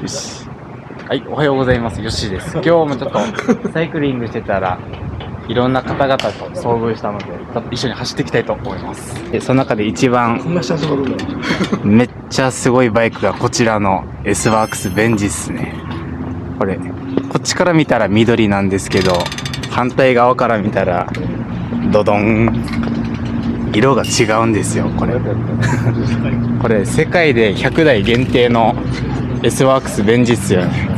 よし。はい、おはようございます。よしです。今日もちょっとサイクリングしてたら、いろんな方々と遭遇したので、ちょっと一緒に走っていきたいと思います。でその中で一番めっちゃすごいバイクがこちらの S ワークスベンジっすね。これ、こっちから見たら緑なんですけど、反対側から見たら、ドドン。色が違うんですよ、これ。これ、世界で100台限定の S ワークスベンジっすよね。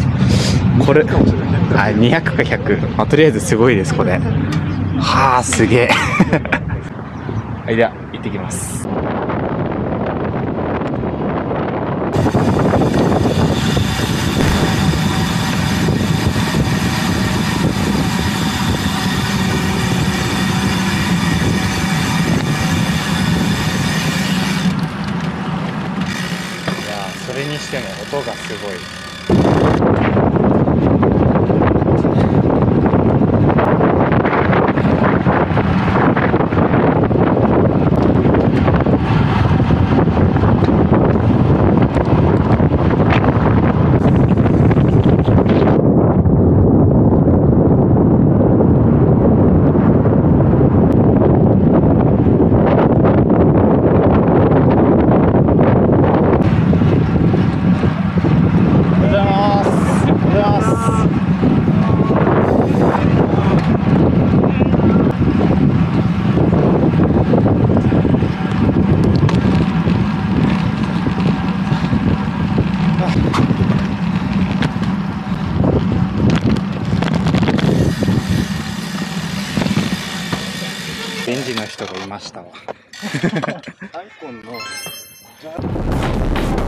これ、あ、200か100。まあ、とりあえずすごいです、これ。はあ、すげえ。はい、では、行ってきます。にしても音がすごいますベンジの人がいましたわ。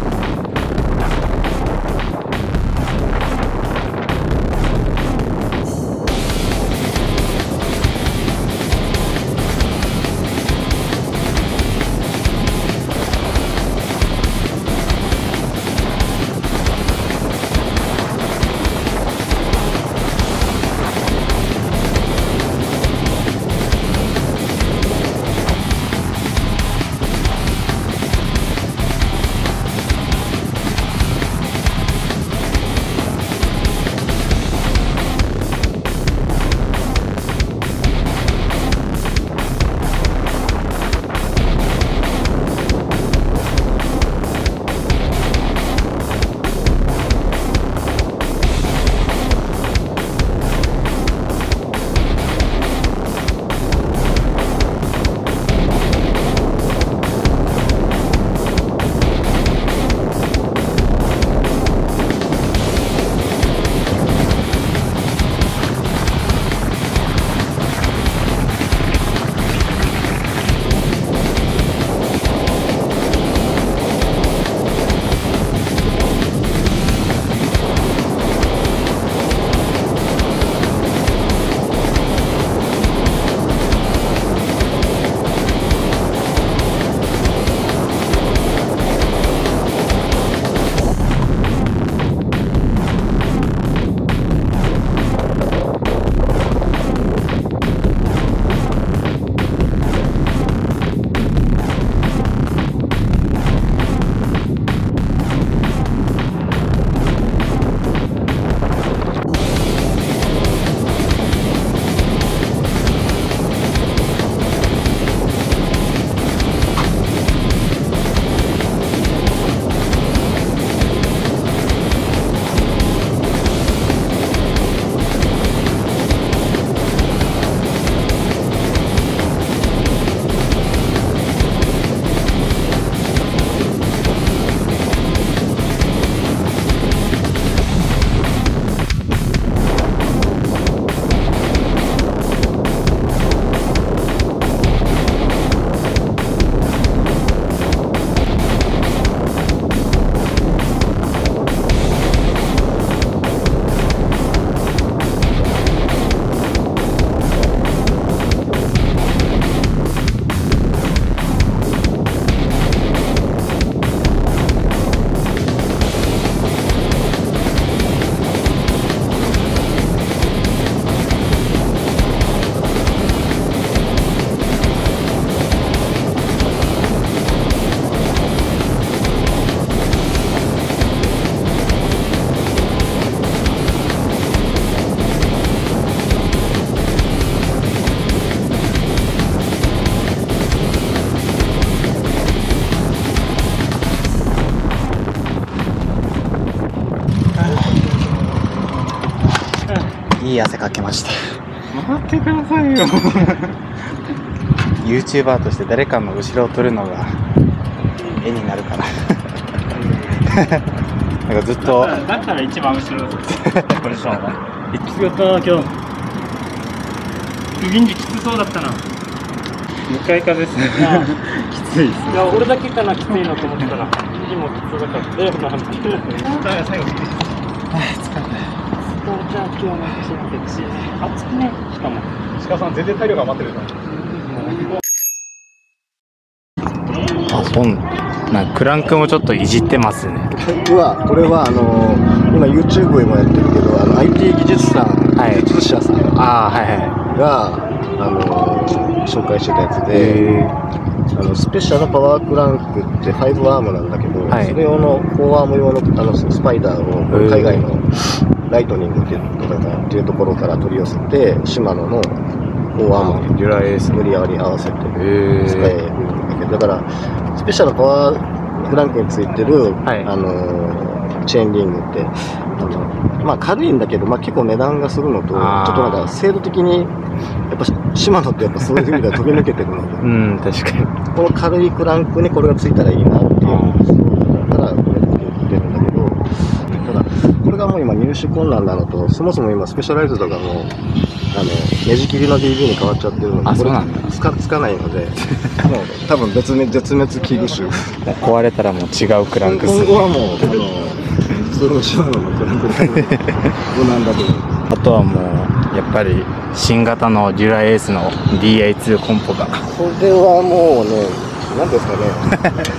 いい汗かけました。待ってくださいよ。YouTuber として誰かの後ろを撮るのが絵になるから。なんかずっと。だから一番後ろポジションは。きつかった今日。銀次きつそうだったな。向かい風っすねきついっすいや俺だけかなきついのと思ったら。銀もきつそうだからええな最後じゃあ今日の走ってるし暑くねしかも鹿さん全然体力余ってるからあそんなんかクランクもちょっといじってますね。うわこれはあの今 YouTube でもやってるけどあの IT 技術さん、はい。技術者さんああはいはがあの紹介してたやついでへあのスペシャルパワークランクって5アームなんだけど、はい。それ用の4アーム用のあのスパイダーを海外のライトニングっていうところから取り寄せてシマノの4アームデュラエースに無理やり合わせて。へ使えるんだけどだからスペシャルパワークランクについてる、はい。あのチェーンリングってあの、まあ、軽いんだけど、まあ、結構値段がするのとちょっとなんか精度的にやっぱシマノってやっぱそういう意味では飛び抜けてるので うん確かに。この軽いクランクにこれがついたらいいなっていうそうだからこれだけ売ってるんだけどただこれがもう今入手困難なのとそもそも今スペシャライズドがもうあのネジ切りの DB に変わっちゃってるのであこれそうなんだ。つかつかないので もう多分別に絶滅危惧種。壊れたらもう違うクランクっす今後はもうあの普通のシマノのクランクに無難だと思う？あとはもうやっぱり新型のデュラエースの DI2 コンポがこれはもうね何ですかね。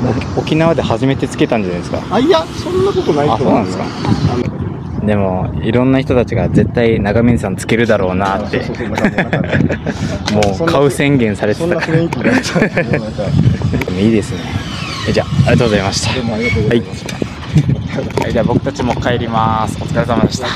沖縄で初めてつけたんじゃないですか。あいやそんなことないと思うあそうなんですかでもいろんな人たちが絶対長水さんつけるだろうなって もう買う宣言されてた。からい。いですね。えじゃあありがとうございました。どうもありがとうございはい、じゃあ僕たちも帰ります。お疲れ様でした